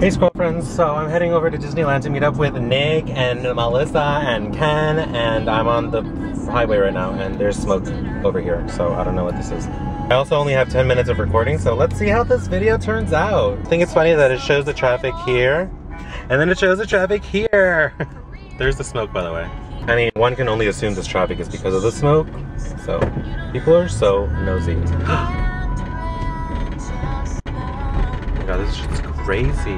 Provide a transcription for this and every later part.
Hey Squirrel friends, so I'm heading over to Disneyland to meet up with Nick and Melissa and Ken and I'm on the highway right now and there's smoke over here so I don't know what this is. I also only have 10 minutes of recording so let's see how this video turns out. I think it's funny that it shows the traffic here and then it shows the traffic here. there's the smoke by the way. I mean one can only assume this traffic is because of the smoke so people are so nosy. God, this shit's crazy.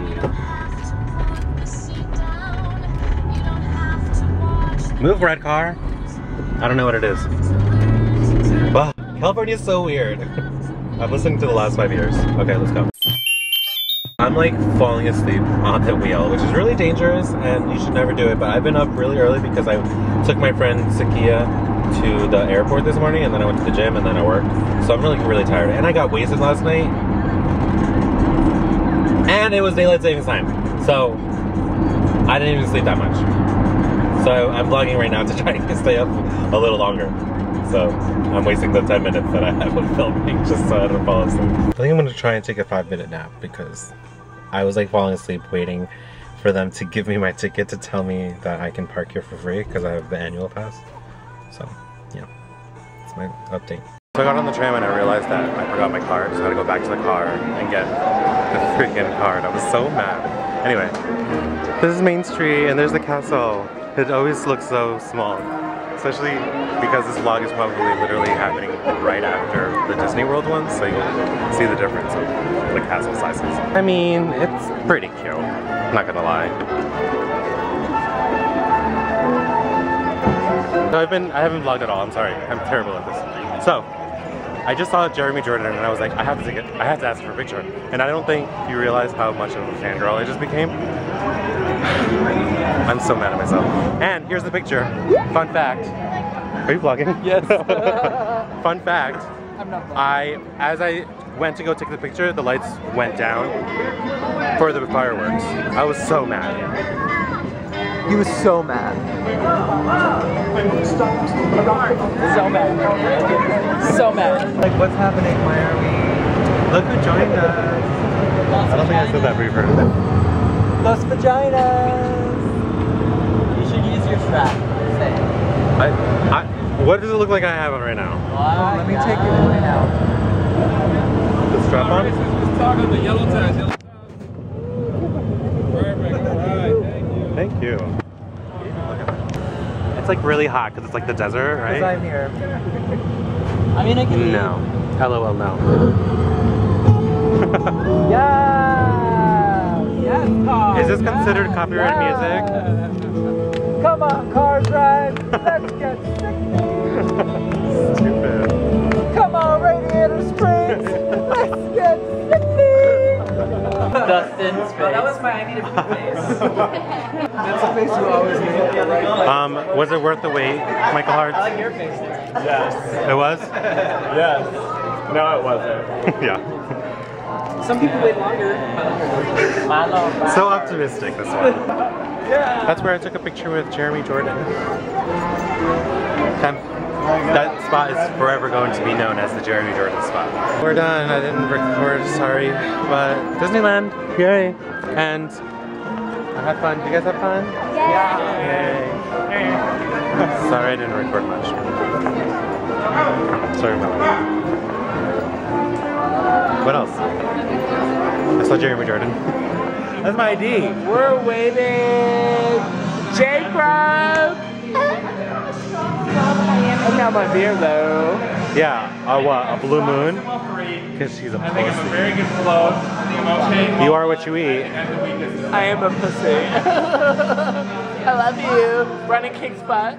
Move, red car. I don't know what it is. Well, California is so weird. I've listened to the last five years. Okay, let's go. I'm like falling asleep on the wheel, which is really dangerous and you should never do it. But I've been up really early because I took my friend Sakia to the airport this morning and then I went to the gym and then I worked. So I'm really, really tired. And I got wasted last night and it was daylight savings time. So I didn't even sleep that much. So I'm vlogging right now to try to stay up a little longer. So I'm wasting the 10 minutes that I have of filming just so I don't fall asleep. I think I'm gonna try and take a five minute nap because I was like falling asleep waiting for them to give me my ticket to tell me that I can park here for free because I have the annual pass. So yeah, that's my update. So I got on the tram and I realized that I forgot my card, so I had to go back to the car and get the freaking card. I was so mad. Anyway, this is Main Street and there's the castle. It always looks so small, especially because this vlog is probably literally happening right after the Disney World one, so you'll see the difference of the castle sizes. I mean, it's pretty cute, not gonna lie. I've been, I haven't vlogged at all, I'm sorry, I'm terrible at this. So, I just saw Jeremy Jordan and I was like, I have to get, I have to ask for a picture. And I don't think you realize how much of a fangirl I just became. I'm so mad at myself. And here's the picture. Fun fact. Are you vlogging? Yes. Fun fact. I'm not I, as I went to go take the picture, the lights went down for the fireworks. I was so mad. He was so mad. So mad. So mad. Like, what's happening? Why are we? Look who joined us. I don't think I said that for you first. Los vaginas. You should use your strap. Say. I, I, what does it look like I have on right now? Oh, let me take your point out. The strap on? Let's talk on the yellow ties. Yellow ties. Perfect. All right. Thank you. Thank you. It's like really hot because it's like the desert, Because right? I'm here. I mean, I can. No. LOL, no. Yeah. Yes, car. Is this considered copyright music? Come on, car ride. Let's get sick. Dustin's face. that was my I need a face. That's a face you always make. Um, was it worth the wait, Michael Hart? I like your face there. Yes. It was? Yes. No, it wasn't. yeah. Some people wait longer. Milo. So optimistic, this one. Yeah. That's where I took a picture with Jeremy Jordan. That, that spot is forever going to be known as the Jeremy Jordan spot. We're done. I didn't record, sorry. But Disneyland, yay. And I had fun. Did you guys have fun? Yeah. Yay. Sorry I didn't record much. Sorry about that. What else? I saw Jeremy Jordan. That's my ID. We're waiting. Jacob. I got my beer though. Yeah, a what? A blue moon? Because she's a I think it's a pussy. very good flow. I think I'm okay. You are what you eat. And the weakest. I am a pussy. I love you. Running kick spot.